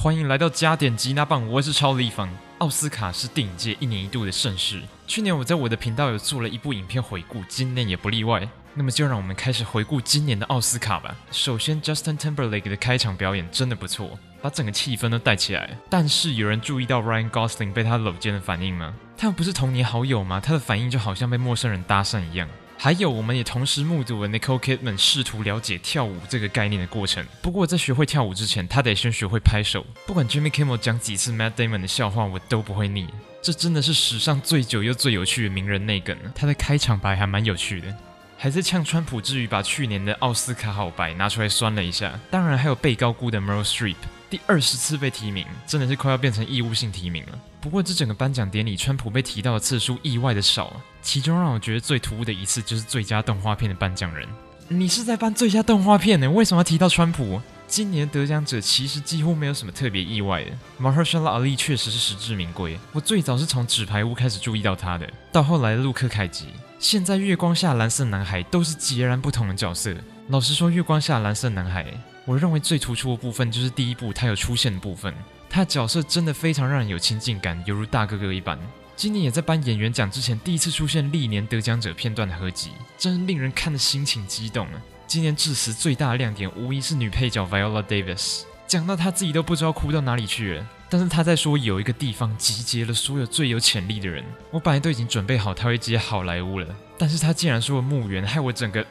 欢迎来到加点吉拿棒，我是超立方。奥斯卡是电影界一年一度的盛事，去年我在我的频道有做了一部影片回顾，今年也不例外。那么就让我们开始回顾今年的奥斯卡吧。首先，Justin Timberlake 的开场表演真的不错，把整个气氛都带起来。但是有人注意到 Ryan Gosling 被他搂肩的反应吗？他们不是童年好友吗？他的反应就好像被陌生人搭讪一样。还有，我们也同时目睹了 Nicole Kidman 试图了解跳舞这个概念的过程。不过在学会跳舞之前，他得先学会拍手。不管 Jimmy Kimmel 讲几次 Matt Damon 的笑话，我都不会腻。这真的是史上最久又最有趣的名人内梗。他的开场白还蛮有趣的，还在呛川普之余，把去年的奥斯卡好白拿出来酸了一下。当然还有被高估的 Meryl Streep。第二十次被提名，真的是快要变成义务性提名了。不过这整个颁奖典礼，川普被提到的次数意外的少。其中让我觉得最突兀的一次，就是最佳动画片的颁奖人。你是在颁最佳动画片呢？为什么要提到川普？今年得奖者其实几乎没有什么特别意外的。马赫沙拉阿利确实是实至名归。我最早是从纸牌屋开始注意到他的，到后来的陆克凯吉，现在月光下蓝色男孩都是截然不同的角色。老实说，月光下蓝色男孩。我认为最突出的部分就是第一部他有出现的部分，他的角色真的非常让人有亲近感，犹如大哥哥一般。今年也在颁演员奖之前第一次出现历年得奖者片段的合集，真是令人看的心情激动啊！今年致辞最大的亮点无疑是女配角 Viola Davis，讲到她自己都不知道哭到哪里去了。但是他在说有一个地方集结了所有最有潜力的人，我本来都已经准备好他会接好莱坞了，但是他竟然说了墓园，害我整个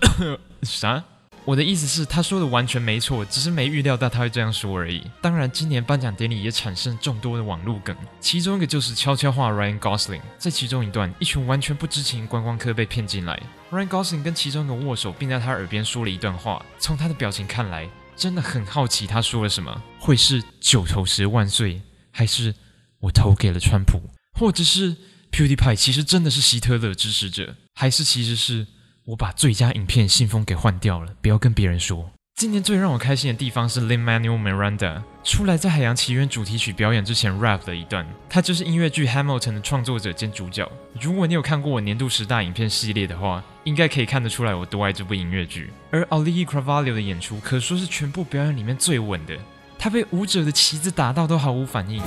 啥？我的意思是，他说的完全没错，只是没预料到他会这样说而已。当然，今年颁奖典礼也产生众多的网络梗，其中一个就是悄悄话 Ryan Gosling。在其中一段，一群完全不知情观光客被骗进来，Ryan Gosling 跟其中一个握手，并在他耳边说了一段话。从他的表情看来，真的很好奇他说了什么，会是九头蛇万岁，还是我投给了川普，或者是 PewDiePie 其实真的是希特勒支持者，还是其实是？我把最佳影片信封给换掉了，不要跟别人说。今年最让我开心的地方是 Lin Manuel Miranda 出来在《海洋奇缘》主题曲表演之前 rap 了一段，他就是音乐剧 Hamilton 的创作者兼主角。如果你有看过我年度十大影片系列的话，应该可以看得出来我多爱这部音乐剧。而 Olivia Cravalho 的演出可说是全部表演里面最稳的，他被舞者的旗子打到都毫无反应。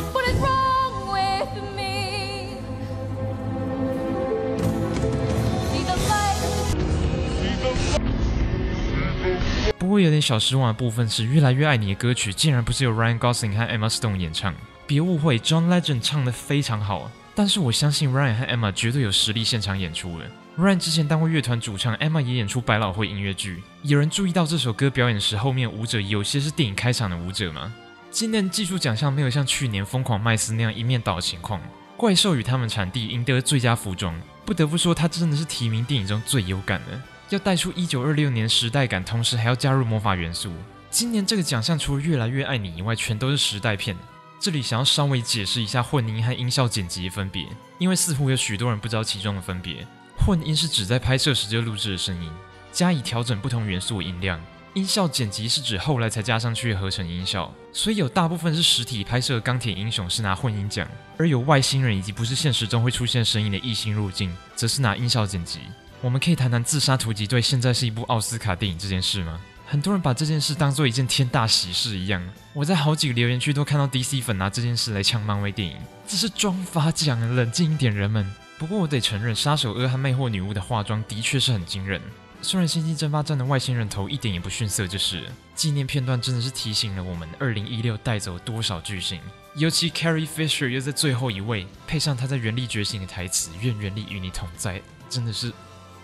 不过有点小失望的部分是，《越来越爱你》的歌曲竟然不是由 Ryan Gosling 和 Emma Stone 演唱。别误会，John Legend 唱的非常好，但是我相信 Ryan 和 Emma 绝对有实力现场演出的。Ryan 之前当过乐团主唱，Emma 也演出百老汇音乐剧。有人注意到这首歌表演时后面舞者有些是电影开场的舞者吗？今年技术奖项没有像去年疯狂麦斯那样一面倒的情况。怪兽与他们产地赢得最佳服装，不得不说他真的是提名电影中最有感的。要带出一九二六年时代感，同时还要加入魔法元素。今年这个奖项除了越来越爱你以外，全都是时代片。这里想要稍微解释一下混音和音效剪辑分别，因为似乎有许多人不知道其中的分别。混音是指在拍摄时就录制的声音，加以调整不同元素音量；音效剪辑是指后来才加上去的合成音效。所以有大部分是实体拍摄钢铁英雄是拿混音奖，而有外星人以及不是现实中会出现声音的异星入境，则是拿音效剪辑。我们可以谈谈《自杀突击队》现在是一部奥斯卡电影这件事吗？很多人把这件事当做一件天大喜事一样。我在好几个留言区都看到 DC 粉拿这件事来呛漫威电影，这是装法奖，冷静一点，人们。不过我得承认，杀手二和魅惑女巫的化妆的确是很惊人。虽然星际争霸战的外星人头一点也不逊色，就是纪念片段真的是提醒了我们2016带走多少巨星。尤其 Carrie Fisher 又在最后一位，配上他在《原力觉醒》的台词“愿原力与你同在”，真的是。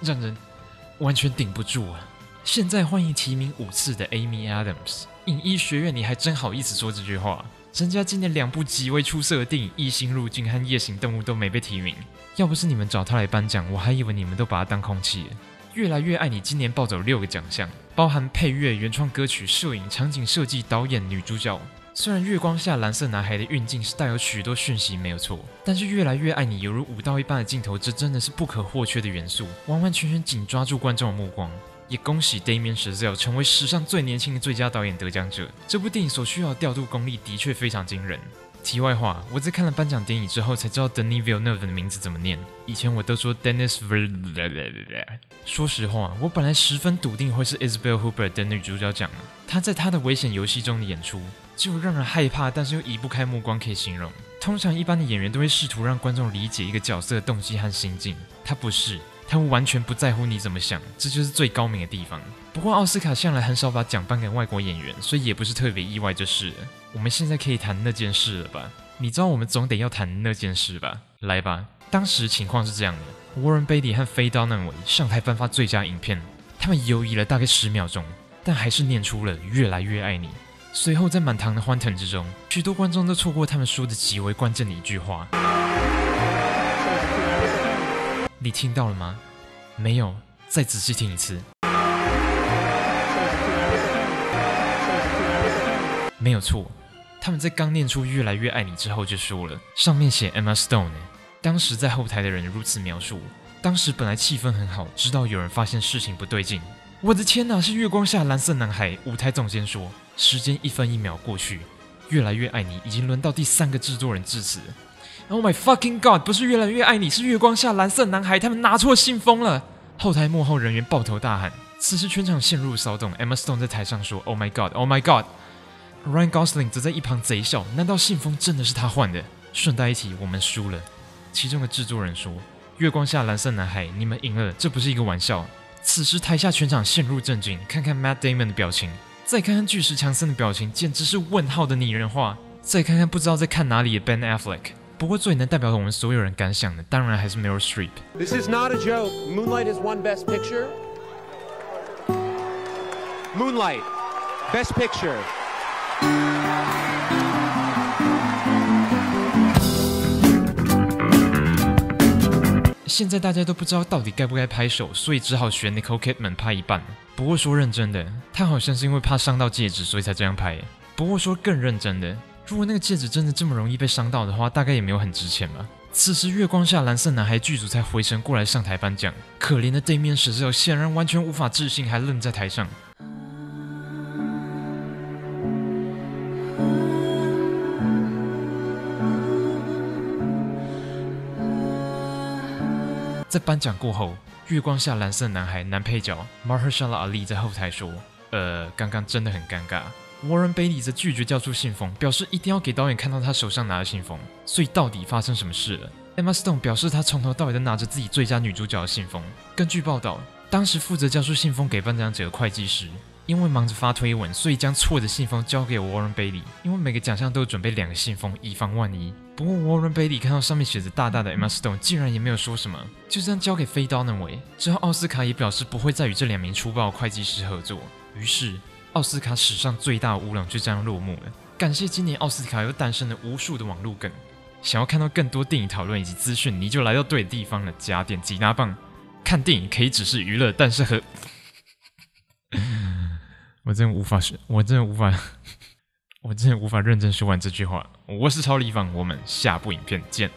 让人完全顶不住啊！现在欢迎提名五次的 Amy Adams，影医学院你还真好意思说这句话？人家今年两部极为出色的电影《异星入境》和《夜行动物》都没被提名，要不是你们找他来颁奖，我还以为你们都把他当空气。越来越爱你今年抱走六个奖项，包含配乐、原创歌曲、摄影、场景设计、导演、女主角。虽然月光下蓝色男孩的运镜是带有许多讯息，没有错，但是越来越爱你犹如舞蹈一般的镜头，这真的是不可或缺的元素，完完全全紧抓住观众的目光。也恭喜 Damien s h a z e l l 成为史上最年轻的最佳导演得奖者。这部电影所需要的调度功力的确非常惊人。题外话，我在看了颁奖典礼之后才知道 Denis Villeneuve 的名字怎么念。以前我都说 Dennis Villeneuve。说实话，我本来十分笃定会是 Isabel Huppert 的女主角奖啊。她在她的危险游戏中的演出，就让人害怕，但是又移不开目光可以形容。通常一般的演员都会试图让观众理解一个角色的动机和心境，她不是，他们完全不在乎你怎么想，这就是最高明的地方。不过奥斯卡向来很少把奖颁给外国演员，所以也不是特别意外就是。我们现在可以谈那件事了吧？你知道我们总得要谈那件事吧？来吧，当时情况是这样的：Warren Beatty 和飞刀那位上台颁发最佳影片，他们犹豫了大概十秒钟，但还是念出了“越来越爱你”。随后在满堂的欢腾之中，许多观众都错过他们说的极为关键的一句话。你听到了吗？没有，再仔细听一次。没有错。他们在刚念出“越来越爱你”之后就说了，上面写 Emma Stone。当时在后台的人如此描述：当时本来气氛很好，直到有人发现事情不对劲。我的天哪，是月光下蓝色男孩！舞台总监说。时间一分一秒过去，越来越爱你已经轮到第三个制作人致辞。Oh my fucking god！不是越来越爱你，是月光下蓝色男孩。他们拿错信封了。后台幕后人员抱头大喊。此时全场陷入骚动。Emma Stone 在台上说：“Oh my god！Oh my god！” Ryan Gosling 则在一旁贼笑，难道信封真的是他换的？顺带一提，我们输了。其中的制作人说：“月光下蓝色男孩，你们赢了，这不是一个玩笑。”此时台下全场陷入震惊，看看 Matt Damon 的表情，再看看巨石强森的表情，简直是问号的拟人化。再看看不知道在看哪里的 Ben Affleck。不过最能代表我们所有人感想的，当然还是 Meryl Streep。This is not a joke. Moonlight has won Best Picture. Moonlight, Best Picture. 现在大家都不知道到底该不该拍手，所以只好学 Nicole Kidman 拍一半。不过说认真的，他好像是因为怕伤到戒指，所以才这样拍。不过说更认真的，如果那个戒指真的这么容易被伤到的话，大概也没有很值钱吧。此时月光下蓝色男孩剧组才回神过来上台颁奖，可怜的对面史秀显然完全无法置信，还愣在台上。在颁奖过后，月光下蓝色男孩男配角，Marsha La Ali 在后台说：“呃，刚刚真的很尴尬。” Warren Beatty 则拒绝交出信封，表示一定要给导演看到他手上拿的信封。所以到底发生什么事了？Emma Stone 表示，她从头到尾都拿着自己最佳女主角的信封。根据报道，当时负责交出信封给颁奖者的会计师。因为忙着发推文，所以将错的信封交给 Warren Beatty。因为每个奖项都有准备两个信封，以防万一。不过 Warren Beatty 看到上面写着大大的 Emma Stone，竟然也没有说什么，就这样交给飞刀那位。之后奥斯卡也表示不会再与这两名粗暴会计师合作。于是奥斯卡史上最大的乌龙就这样落幕了。感谢今年奥斯卡又诞生了无数的网络梗。想要看到更多电影讨论以及资讯，你就来到对地方了。加点吉拿棒，看电影可以只是娱乐，但是和。我真无法说，我真的无法，我真的无法认真说完这句话。我是超立方，我们下部影片见。